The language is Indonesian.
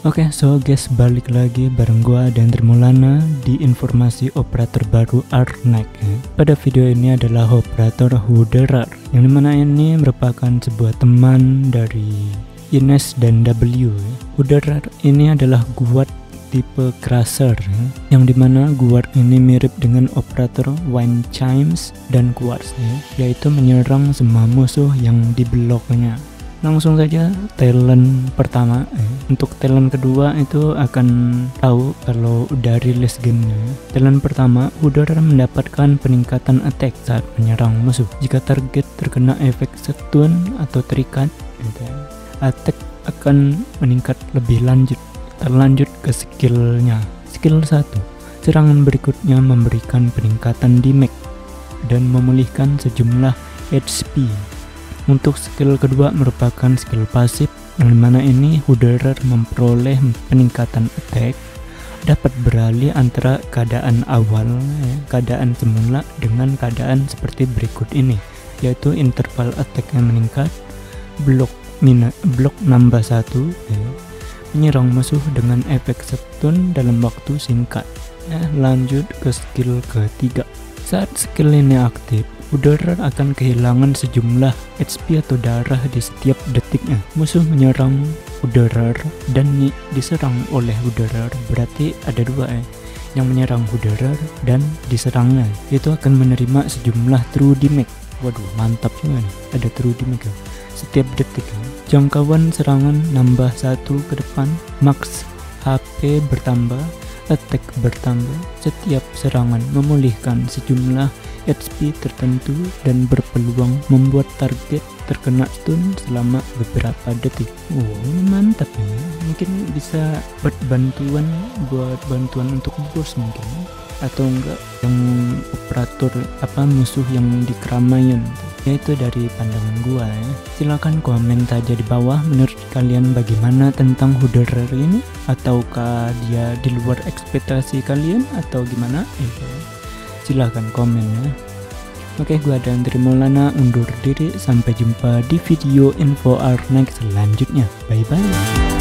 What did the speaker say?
Oke, so guys, balik lagi bareng gua dan Trimulana di informasi operator baru Arnek. Pada video ini adalah operator Huderer, yang di mana ini merupakan sebuah teman dari Ines dan W. Huderer ini adalah guard tipe crusher, ya, yang di mana guard ini mirip dengan operator Wine Chimes dan Quartz, ya, yaitu menyerang semua musuh yang di bloknya langsung saja talent pertama eh. untuk talent kedua itu akan tahu kalau udah rilis gamenya. Talent pertama udara mendapatkan peningkatan attack saat menyerang musuh. Jika target terkena efek stun atau terikat attack akan meningkat lebih lanjut terlanjut ke skillnya. Skill 1 serangan berikutnya memberikan peningkatan damage dan memulihkan sejumlah HP untuk skill kedua merupakan skill pasif yang di mana ini Huderer memperoleh peningkatan attack dapat beralih antara keadaan awal ya, keadaan semula dengan keadaan seperti berikut ini yaitu interval attack yang meningkat blok mina, blok nambah satu ya, menyerang musuh dengan efek stun dalam waktu singkat. Ya, lanjut ke skill ketiga. Saat skill ini aktif Udara akan kehilangan sejumlah HP atau darah di setiap detiknya. Musuh menyerang udara dan diserang oleh udara. Berarti ada dua eh. Yang menyerang udara dan diserangnya. Itu akan menerima sejumlah true damage. Waduh mantap juga nih ada true damage ya. setiap detik ya. jangkauan serangan nambah satu ke depan. Max HP bertambah. Attack bertambah. Setiap serangan memulihkan sejumlah HP tertentu dan berpeluang membuat target terkena stun selama beberapa detik. Ini mantap ya. Mungkin bisa buat bantuan buat bantuan untuk bos mungkin. Atau enggak yang operator apa musuh yang di keramaian. Ya itu dari pandangan gua ya. Silahkan komen saja di bawah menurut kalian bagaimana tentang Huderer ini. Ataukah dia di luar ekspektasi kalian atau gimana? Ya silahkan komen ya Oke, gua dan Trimolana undur diri. Sampai jumpa di video info art next selanjutnya. Bye bye.